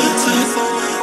Summertime.